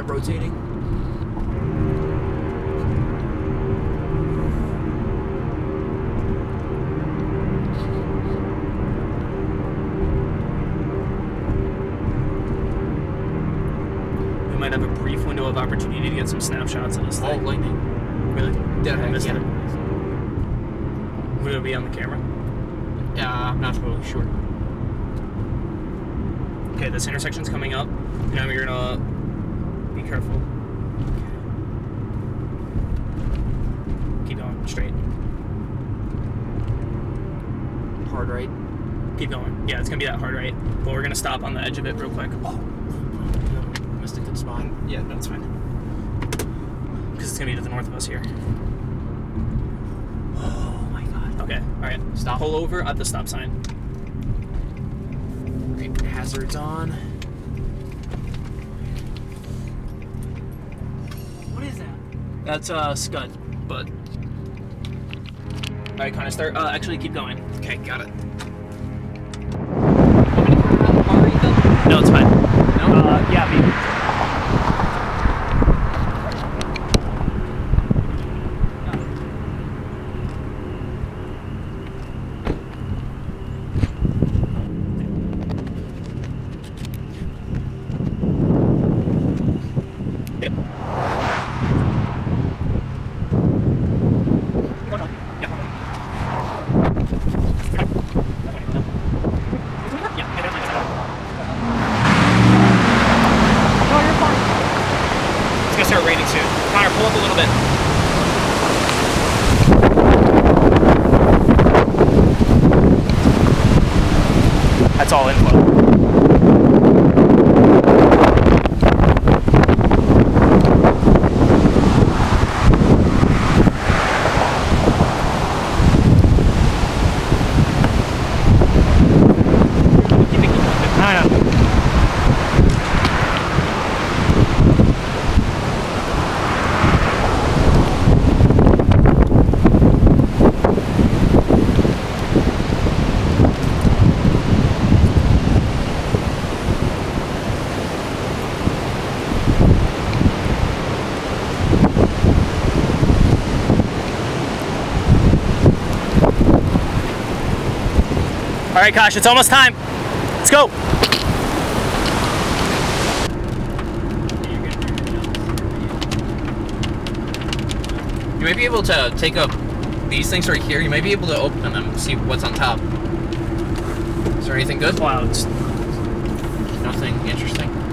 That rotating? We might have a brief window of opportunity to get some snapshots of this oh, thing. Oh, lightning. really? Did I missed yeah. it? Would it be on the camera? Yeah, I'm not really sure. Okay, this intersection's coming up. Now you're gonna be careful. Keep going straight. Hard right. Keep going. Yeah, it's gonna be that hard right. But we're gonna stop on the edge of it real quick. Oh, missed a good spot. Yeah, that's fine. Because it's gonna be to the north of us here. Oh my god. Okay, alright. Stop. Pull over at the stop sign. Okay, hazards on. That's uh Scud, but. Alright, kind of start. Uh, actually, keep going. Okay, got it. No, it's fine. No? Uh, yeah, maybe. Yep. It's gonna start raining soon. Connor, pull up a little bit. That's all info. I know. All right, Kosh, it's almost time. Let's go. You may be able to take up these things right here. You may be able to open them and see what's on top. Is there anything good? Clouds. Nothing interesting.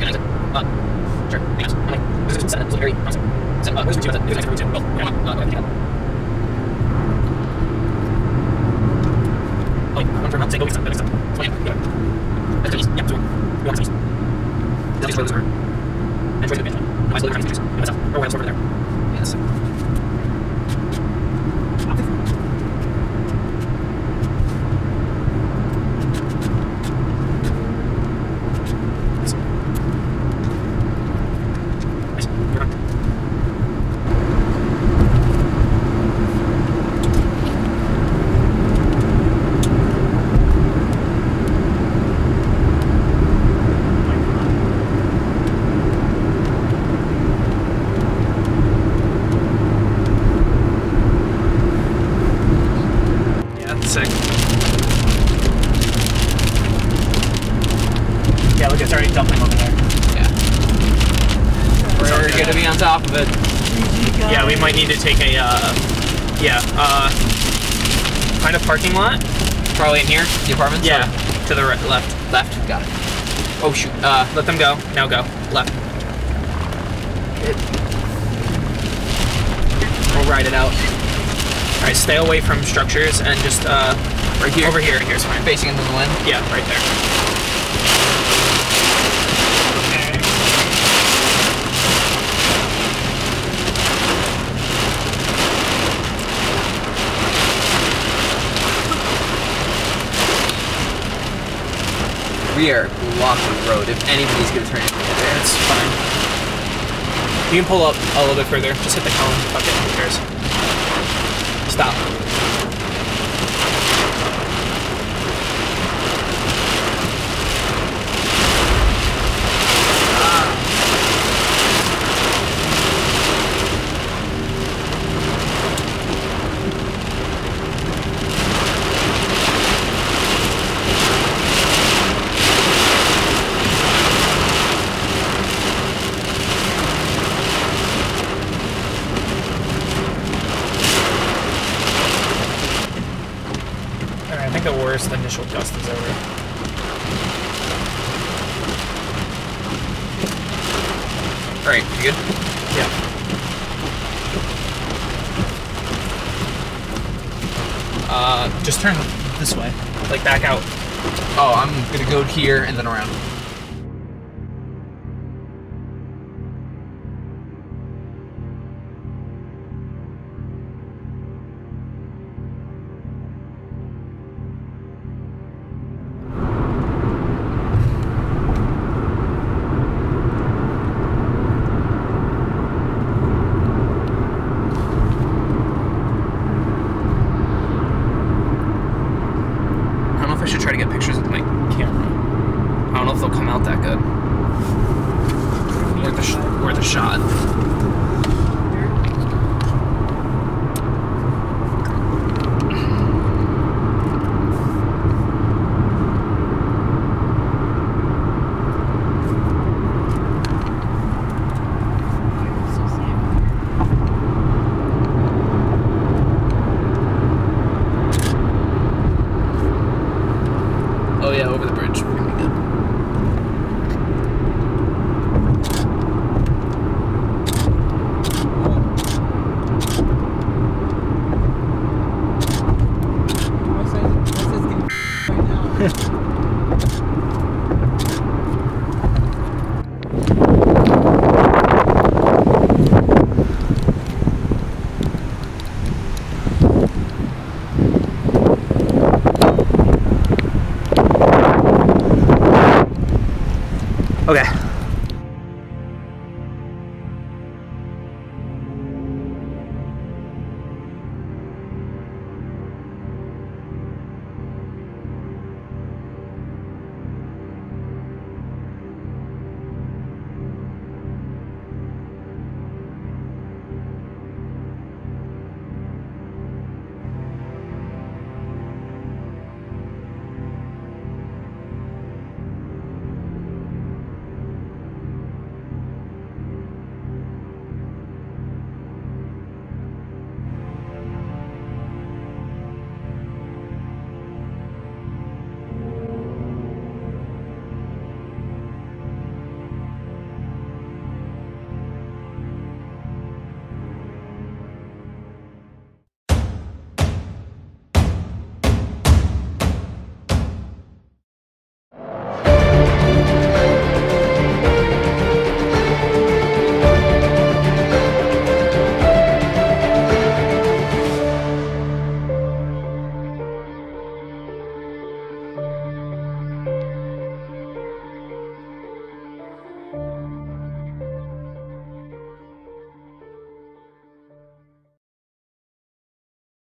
organize it. Uh, sure. Hang on. I'm like, this is set. This is very awesome. So, uh, where's the two? Who's next to two? Well, yeah, I'm not. Uh, yeah. Like, one turn up, say, go get some, go get some. So, yeah, go. That's the east. Yeah, so, we want some east. That's the east, where those are. And try to advantage. No, I still have to choose. Yeah, that's up. Or where else over there. Yeah, that's so. Yes. top of it. Yeah, we might need to take a, uh, yeah, uh, find a parking lot. Probably in here, the apartments. Yeah, to the right, left. Left. Got it. Oh shoot. Uh, Let them go. Now go. Left. we'll ride it out. All right, stay away from structures and just, uh, Right here. over here. Here's fine. Facing into the wind. Yeah, right there. We are blocking the road. If anybody's gonna turn into there, It's fine. You can pull up a little bit further. Just hit the cone. Fuck it. Who cares? Stop. All right, I think the worst initial gust is over. All right, you good? Yeah. Uh, just turn this way, like back out. Oh, I'm gonna go here and then around. Try to get pictures with my camera. I don't know if they'll come out that good. Worth a, worth a shot. Oh yeah, over the bridge. We're gonna be good. Okay.